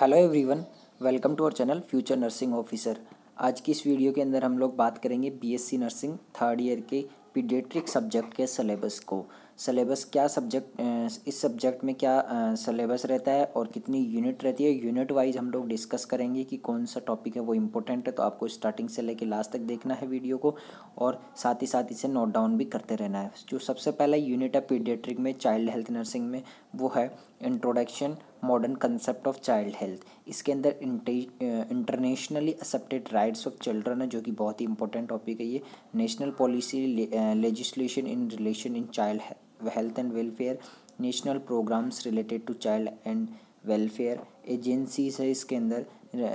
Hello everyone welcome to our channel future nursing officer आज की इस वीडियो के अंदर हम लोग बात करेंगे बीएससी नर्सिंग थर्ड ईयर के पीडियाट्रिक सब्जेक्ट के सिलेबस को। सिलेबस क्या सब्जेक्ट इस सब्जेक्ट में क्या सिलेबस रहता है और कितनी यूनिट रहती है। यूनिट वाइज हम लोग डिस्कस करेंगे कि कौन सा टॉपिक है, वो इम्पोर्टेंट है तो आपको स्टार्टिंग से लेकर लास्ट तक देखना है वीडियो को और साथ ही साथ इसे नोट डाउन भी करते रहना है। जो सबसे पहला यूनिट है पीडियाट्रिक में चाइल्ड हेल्थ नर्सिंग में, वो है introduction modern concept of child health इसके अंदर internationally accepted rights of children है, जो कि बहुत ही इंपॉर्टेंट टॉपिक है ये। National policy legislation in relation in child health and welfare national programs related to child and welfare agencies है इसके अंदर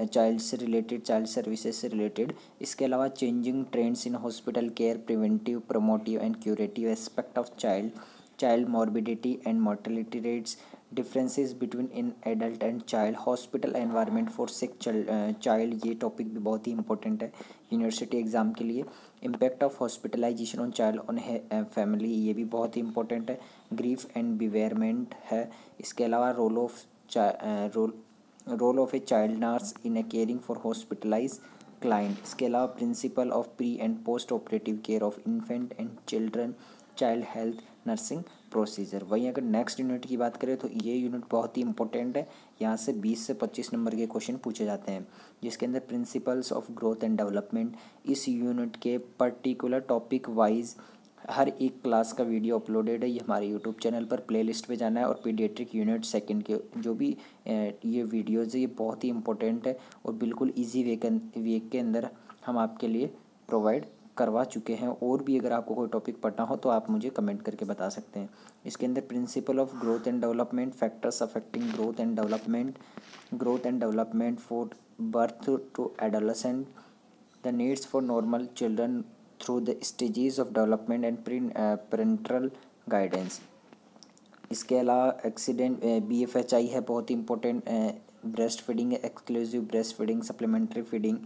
चाइल्ड से रिलेटेड चाइल्ड सर्विसेज़ से रिलेटेड इसके अलावा changing trends in hospital care preventive promotive and curative aspect of child child morbidity and mortality rates differences between in adult and child hospital environment for sick child ये topic भी बहुत ही important है university exam के लिए. Impact of hospitalization on child on family ये भी बहुत ही इंपॉर्टेंट है. ग्रीफ एंड बिवेयरमेंट है. इसके अलावा role of role role of a child nurse in a caring for hospitalize client इसके अलावा principle of pre and post operative care of infant and children child health nursing procedure वहीं अगर next unit की बात करें तो ये unit बहुत ही इंपॉर्टेंट है। यहाँ से 20 से 25 नंबर के क्वेश्चन पूछे जाते हैं, जिसके अंदर principles of growth and development इस यूनिट के पर्टिकुलर टॉपिक वाइज हर एक क्लास का वीडियो अपलोडेड है। ये हमारे यूट्यूब चैनल पर प्लेलिस्ट पे जाना है और पीडियाट्रिक यूनिट सेकंड के जो भी ये वीडियोज़ है, ये बहुत ही इंपॉर्टेंट है और बिल्कुल ईजी वे वे के अंदर हम आपके लिए प्रोवाइड करवा चुके हैं। और भी अगर आपको कोई टॉपिक पढ़ना हो तो आप मुझे कमेंट करके बता सकते हैं। इसके अंदर principle of growth and development factors affecting growth and development growth and development for birth to adolescent the needs for normal children through the stages of development and parental guidance इसके अलावा accident B F H I है, बहुत ही important breast feeding exclusive breast feeding supplementary feeding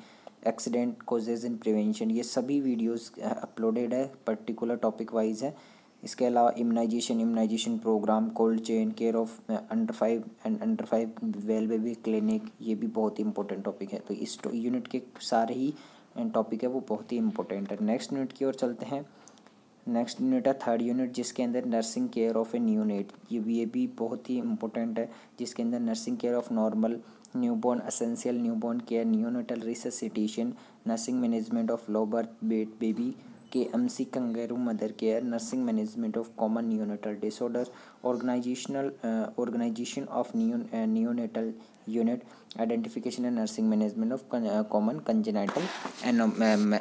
accident causes in prevention ये सभी videos uploaded है particular topic wise है। इसके अलावा immunization immunization program cold chain care of under five and under five well baby clinic ये भी बहुत ही इंपॉर्टेंट टॉपिक है। तो इस यूनिट के सारे ही टॉपिक है, वो बहुत ही इंपॉर्टेंट है। नेक्स्ट यूनिट की ओर चलते हैं। नेक्स्ट यूनिट है थर्ड यूनिट जिसके अंदर nursing care of a neonate ये भी ये भी बहुत ही इंपॉर्टेंट है, जिसके अंदर nursing care of normal newborn essential newborn care neonatal resuscitation nursing management of low birth weight baby के M C kangaroo mother care nursing management of common neonatal disorder organizational organization of neonatal unit, identification and nursing management of common congenital and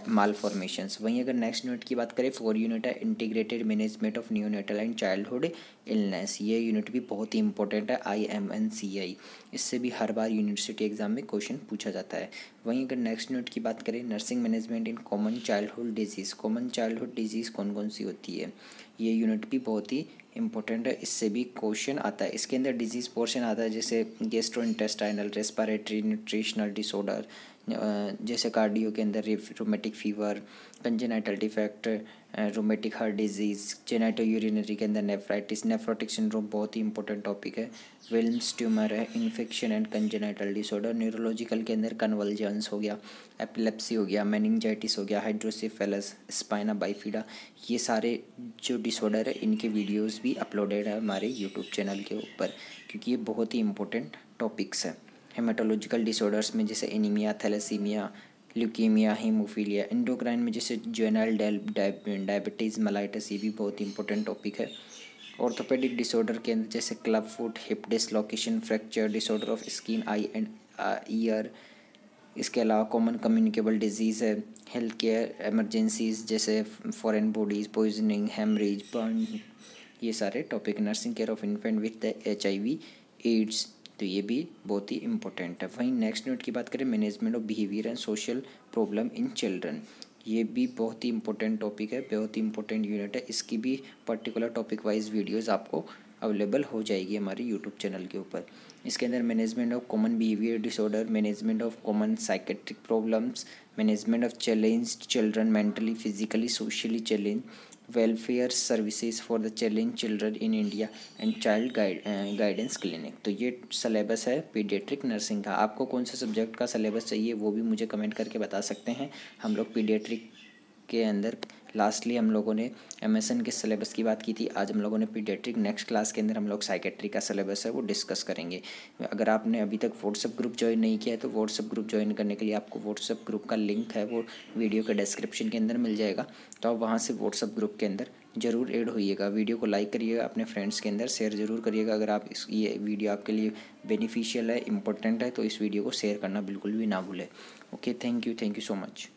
malformation वहीं अगर next unit की बात करें, four unit है, integrated management of neonatal and childhood illness. ये unit भी बहुत ही इंपॉर्टेंट है, I am N C I. इससे भी हर बार यूनिवर्सिटी एग्ज़ाम में क्वेश्चन पूछा जाता है। वहीं अगर नेक्स्ट यूनिट की बात करें, nursing management in common childhood disease. Common childhood disease कौन कौन सी होती है? ये यूनिट भी बहुत ही इंपॉर्टेंट है, इससे भी क्वेश्चन आता है। इसके अंदर डिज़ीज़ पोर्शन आता है, जैसे gastro intestinal respiratory nutritional disorder जैसे कार्डियो के अंदर rheumatic fever congenital defect rheumatic heart disease genitourinary के अंदर नेफ्राइटिस नेफ्रोटिक सिंड्रोम बहुत ही इंपॉर्टेंट टॉपिक है। विल्म्स ट्यूमर है infection and congenital disorder neurological के अंदर कन्वल्जेंस हो गया एपिलेप्सी हो गया मैनिंजाइटिस हो गया हाइड्रोसिफेलस स्पाइना बाइफिडा ये सारे जो डिसऑर्डर है, इनके वीडियोज़ भी अपलोडेड है हमारे यूट्यूब चैनल के ऊपर, क्योंकि ये बहुत ही इंपॉर्टेंट टॉपिक्स हैं। हेमाटोलॉजिकल डिसऑर्डर्स में जैसे anaemia thalassaemia leukaemia haemophilia endocrine में जैसे जोनल डायबिटीज़ मलाइटस ये भी बहुत इंपॉर्टेंट टॉपिक है। ऑर्थोपेडिक डिसऑर्डर के अंदर जैसे club foot hip dislocation fracture disorder of skin eye and ear इसके अलावा कॉमन कम्युनिकेबल डिज़ीज़ है। हेल्थ केयर एमरजेंसीज जैसे foreign bodies poisoning haemorrhage burn ये सारे topic nursing care of infant with H I V AIDS तो ये भी बहुत ही इंपॉर्टेंट है। वहीं नेक्स्ट यूनिट की बात करें management of behaviour and social problem in children ये भी बहुत ही इंपॉर्टेंट टॉपिक है, बहुत ही इंपॉर्टेंट यूनिट है। इसकी भी पर्टिकुलर टॉपिक वाइज वीडियोज़ आपको अवेलेबल हो जाएगी हमारे यूट्यूब चैनल के ऊपर। इसके अंदर management of common behaviour disorder management of common psychiatric problems management of challenge children mentally physically socially challenge welfare services for the challenge children in India and child guide guidance clinic तो ये syllabus है paediatric nursing का। आपको कौन से subject का syllabus चाहिए, वो भी मुझे कमेंट करके बता सकते हैं। हम लोग पीडियाट्रिक के अंदर लास्टली हम लोगों ने एमएसएन के सिलेबस की बात की थी। आज हम लोगों ने पीडियाट्रिक नेक्स्ट क्लास के अंदर हम लोग साइकेट्री का सिलेबस है, वो डिस्कस करेंगे। अगर आपने अभी तक व्हाट्सअप ग्रुप ज्वाइन नहीं किया है तो व्हाट्सअप ग्रुप ज्वाइन करने के लिए आपको व्हाट्सअप ग्रुप का लिंक है, वो वीडियो के डिस्क्रिप्शन के अंदर मिल जाएगा। तो आप वहाँ से व्हाट्सअप ग्रुप के अंदर ज़रूर ऐड होइएगा। वीडियो को लाइक करिएगा, अपने फ्रेंड्स के अंदर शेयर ज़रूर करिएगा। अगर आप इस, ये वीडियो आपके लिए बेनिफिशियल है इंपॉर्टेंट है तो इस वीडियो को शेयर करना बिल्कुल भी ना भूलें। Okay thank you thank you so much